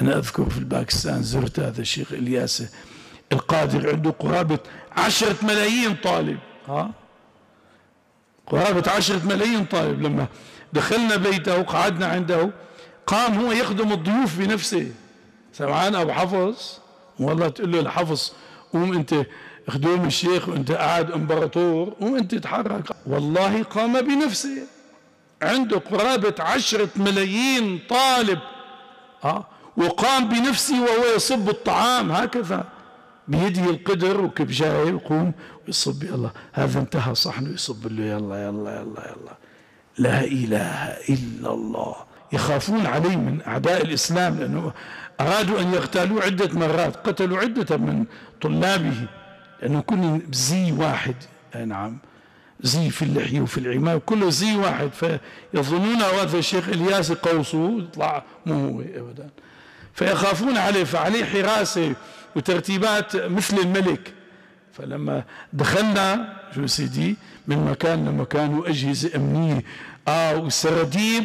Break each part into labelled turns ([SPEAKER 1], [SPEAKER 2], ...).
[SPEAKER 1] أنا أذكر في الباكستان زرت هذا الشيخ إلياس القادر عنده قرابة عشرة ملايين طالب. ها؟ قرابة عشرة ملايين طالب. لما دخلنا بيته وقعدنا عنده قام هو يخدم الضيوف بنفسه. سمعان أبو حفص؟ والله تقول له الحفص قوم أنت خدوم الشيخ وأنت قاعد إمبراطور قوم أنت تحرك والله قام بنفسه. عنده قرابة عشرة ملايين طالب. ها؟ وقام بنفسه وهو يصب الطعام هكذا. بيده القدر وكبجاي يقوم ويصب يلا هذا انتهى صحن ويصب له يلا يلا يلا يلا. لا إله إلا الله. يخافون عليه من أعداء الإسلام لأنه أرادوا أن يغتالوه عدة مرات قتلوا عدة من طلابه لأنه كل زي واحد. نعم زي في اللحية وفي العمامة كله زي واحد. فيظنون هذا الشيخ إلياس قوسه يطلع مو هو أبدا. فيخافون عليه فعليه حراسة وترتيبات مثل الملك. فلما دخلنا شو سيدي من مكان لمكان وأجهزة أمنية. آه وسراديب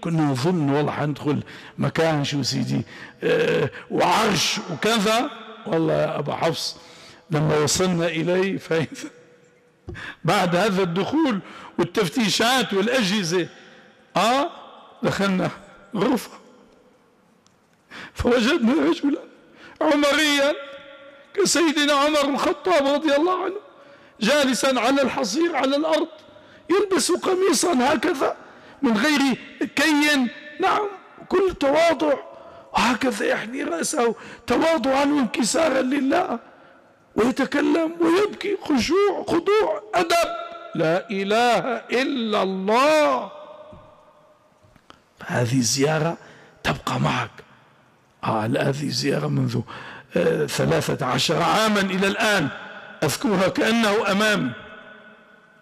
[SPEAKER 1] كنا نظن والله حندخل مكان شو سيدي آه وعرش وكذا. والله يا أبا حفص لما وصلنا إليه فإذا بعد هذا الدخول والتفتيشات والأجهزة. آه دخلنا غرفة. فوجدنا رجلا عمريا كسيدنا عمر الخطاب رضي الله عنه جالسا على الحصير على الأرض يلبس قميصا هكذا من غير كي نعم كل تواضع. وهكذا يحني رأسه تواضعا وانكسارا لله. ويتكلم ويبكي. خشوع خضوع أدب. لا إله إلا الله. هذه زيارة تبقى معك. آه هذه زيارة منذ آه ثلاثة عشر عاما إلى الآن. أذكرها كأنه أمامي.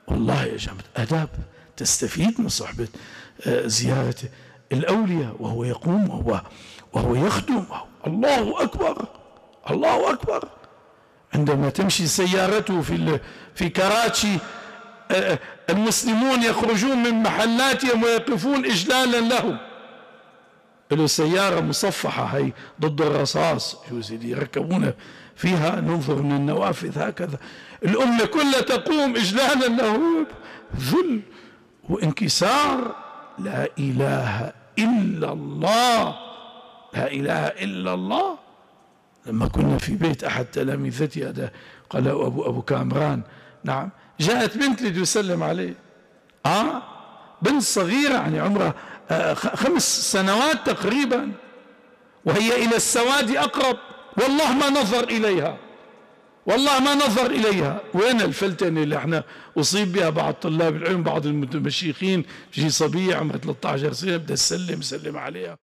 [SPEAKER 1] والله يا جماعة أدب تستفيد من صحبة آه زيارة الأولياء وهو يقوم وهو وهو يخدم. الله أكبر الله أكبر. عندما تمشي سيارته في في كراتشي المسلمون يخرجون من محلاتهم ويقفون إجلالا له له سيارة مصفحة هي ضد الرصاص. شو سيدي يركبون فيها ننظر من النوافذ هكذا. الأمة كلها تقوم إجلالا له ذل وانكسار. لا إله إلا الله. لا إله إلا الله. لما كنا في بيت أحد تلاميذتي هذا قال أبو أبو كامران. نعم. جاءت بنت لي تسلم عليه. آه؟ بنت صغيرة يعني عمرها خمس سنوات تقريبا وهي إلى السواد أقرب. والله ما نظر إليها. والله ما نظر إليها. وين الفلتنة اللي إحنا أصيب بها بعض طلاب العلم بعض المتمشيخين في صبية عمرها 13 سنة بدها تسلم سلم عليها.